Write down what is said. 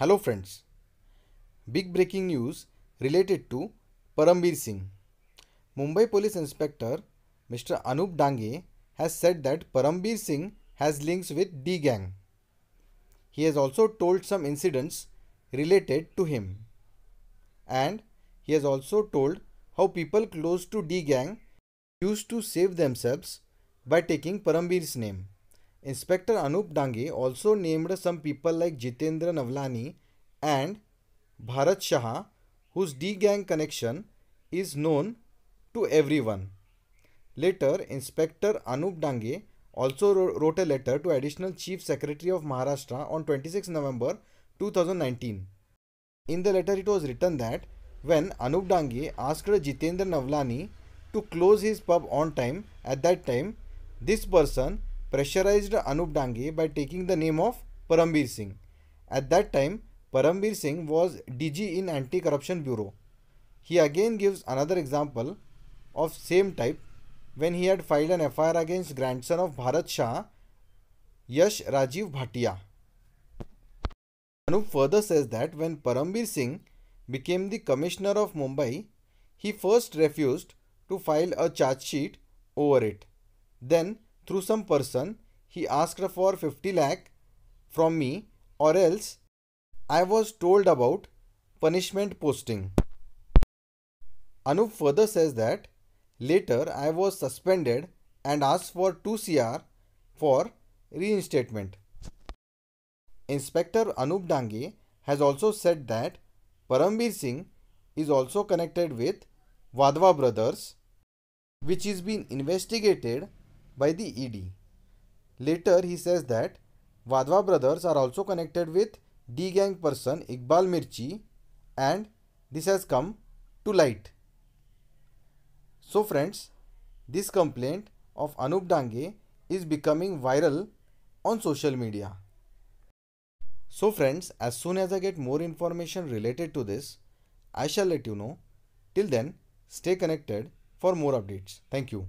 Hello friends. Big breaking news related to Parambir Singh. Mumbai Police Inspector Mr. Anup Dange has said that Parambir Singh has links with D gang. He has also told some incidents related to him. And he has also told how people close to D gang used to save themselves by taking Parambir's name. Inspector Anup Dange also named some people like Jitendra Navlani and Bharat Shah, whose D gang connection is known to everyone. Later, Inspector Anup Dange also wrote a letter to Additional Chief Secretary of Maharashtra on 26 November 2019. In the letter, it was written that when Anup Dange asked Jitendra Navlani to close his pub on time, at that time, this person pressurized Anup Dange by taking the name of Parambir Singh. At that time, Parambir Singh was DG in Anti-Corruption Bureau. He again gives another example of same type when he had filed an FIR against grandson of Bharat Shah, Yash Rajiv Bhatia. Anup further says that when Parambir Singh became the commissioner of Mumbai, he first refused to file a charge sheet over it. Then, through some person, he asked for 50 lakh from me or else I was told about punishment posting. Anup further says that later I was suspended and asked for 2 CR for reinstatement. Inspector Anup Dange has also said that Parambir Singh is also connected with Vadva brothers which is being investigated by the ED. Later he says that Vadva brothers are also connected with D gang person Iqbal Mirchi and this has come to light. So friends, this complaint of Anup Dange is becoming viral on social media. So friends, as soon as I get more information related to this, I shall let you know. Till then, stay connected for more updates. Thank you.